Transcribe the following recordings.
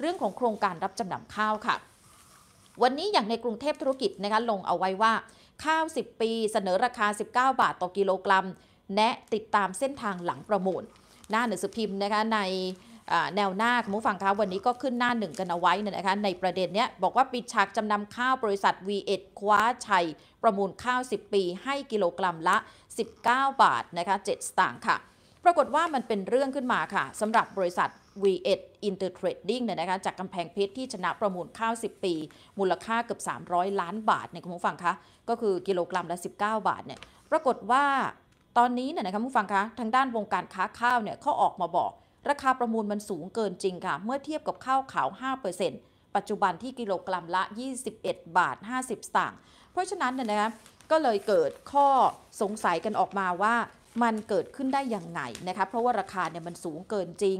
เรื่องของโครงการรับจำนำข้าวค่ะ วันนี้อย่างในกรุงเทพธุรกิจนะคะลงเอาไว้ว่า ข้าว 10 ปีเสนอราคา 19 บาทต่อกิโลกรัม แนะติดตามเส้นทางหลังประมูล หน้าหนังสือพิมพ์นะคะในแนวหน้าคุณผู้ฟังคะวันนี้ก็ขึ้นหน้าหนึ่งกันเอาไว้เนี่ยนะคะในประเด็นเนี้ยบอกว่าปิดฉากจำนำข้าวบริษัท V1 คว้าชัย ประมูลข้าว 10 ปีให้กิโลกรัมละ 19 บาทนะคะ7สตางค์ค่ะ ปรากฏว่ามันเป็นเรื่องขึ้นมาค่ะสำหรับบริษัท V1 Intertrading เนี่ยนะคะจากกำแพงเพชรที่ชนะประมูลข้าว 10 ปี มูลค่าเกือบ 300 ล้านบาทเนี่ยคุณผู้ฟังคะก็คือกิโลกรัมละ 19 บาทเนี่ยปรากฏว่าตอนนี้เนี่ยนะคะคุณผู้ฟังคะทางด้านวงการค้าข้าวเนี่ยเขาออกมาบอก ราคาประมูลมันสูงเกินจริงค่ะ เมื่อเทียบกับข้าวขาว 5%ปัจจุบันที่กิโลกรัมละ 21 บาท 50 สตางค์เพราะฉะนั้นเนี่ยนะคะก็เลยเกิดข้อสงสัยกันออกมาว่ามันเกิดขึ้นได้อยังไงนะคะเพราะว่าราคาเนี่ยมันสูงเกินจริง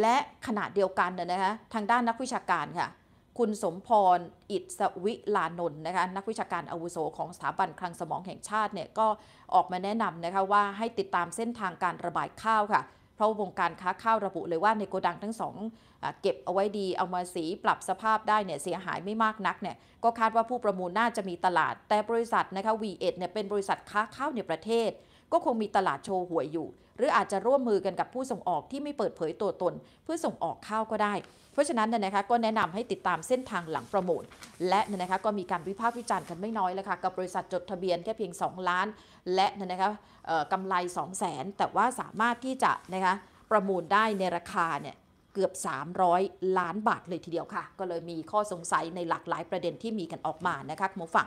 และขณะเดียวกันเนี่ยนะคะทางด้านนักวิชาการค่ะคุณสมพร อิศวิลานนท์นะคะนักวิชาการอาวุโสของสถาบันคลังสมองแห่งชาติเนี่ยก็ออกมาแนะนำนะคะว่าให้ติดตามเส้นทางการระบายข้าวค่ะ เพราะวงการค้าข้าวระบุเลยว่าในโกดังทั้งสองอเก็บเอาไว้ดีเอามาสีปรับสภาพได้เนี่ยเสียหายไม่มากนักเนี่ยก็คาดว่าผู้ประมูลน่าจะมีตลาด แต่บริษัทนะคะ V1 เนี่ยเป็นบริษัทค้าข้าวในประเทศ ก็คงมีตลาดโชว์หวยอยู่ หรืออาจจะร่วมมือกันกับผู้ส่งออกที่ไม่เปิดเผยตัวตน เพื่อส่งออกข้าวก็ได้ เพราะฉะนั้นเนี่ยนะคะก็แนะนำให้ติดตามเส้นทางหลังประมูลและเนี่ยนะคะก็มีการวิพากษ์วิจารณ์กันไม่น้อยแล้วค่ะกับบริษัทจดทะเบียนแค่เพียง 2 ล้าน และเนี่ยนะคะเอ่อกำไร 2 0 0แสนแต่ว่าสามารถที่จะนะคะประมูลได้ในราคาเนี่ยเกือบ 300 ล้านบาทเลยทีเดียวค่ะ ก็เลยมีข้อสงสัยในหลากหลายประเด็นที่มีกันออกมานะคะคุณผู้ฟัง